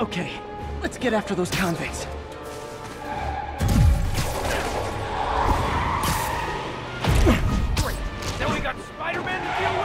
Okay, let's get after those convicts. Great! Now we got Spider-Man to deal with!